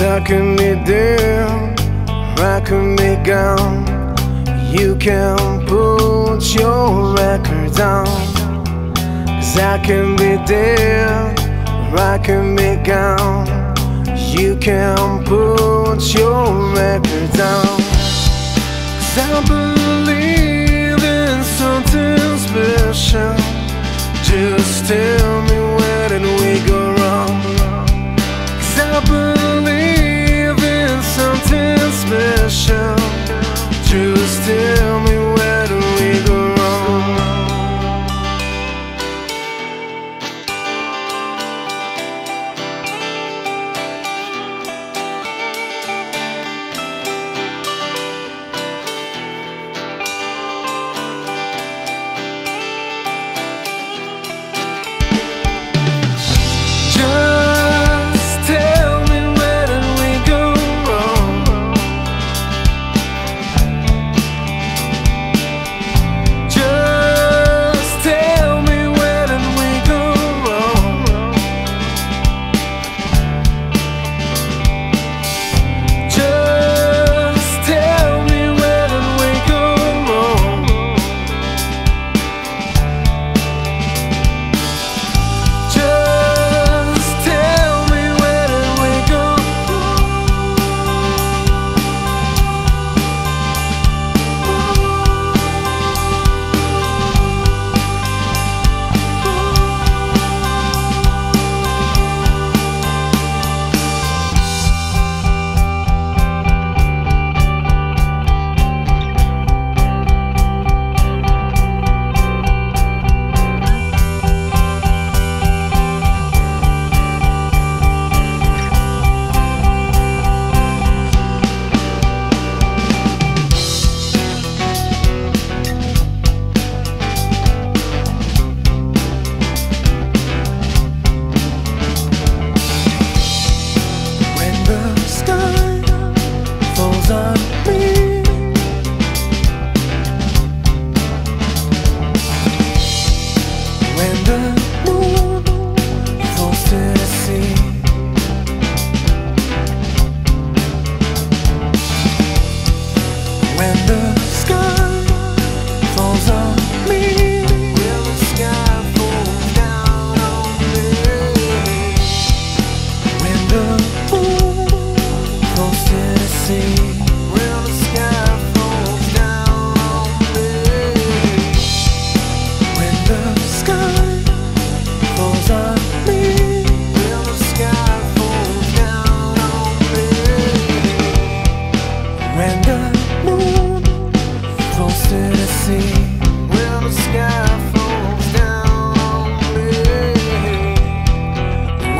rocking me down, rocking me down. You can put your record down. Cause I can be there, rocking me down. You can put your record down. Cause I believe in something special. Just tell believe in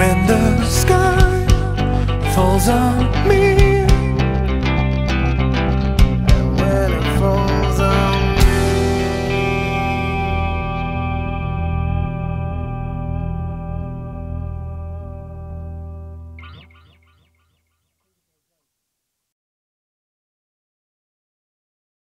And the sky falls on me.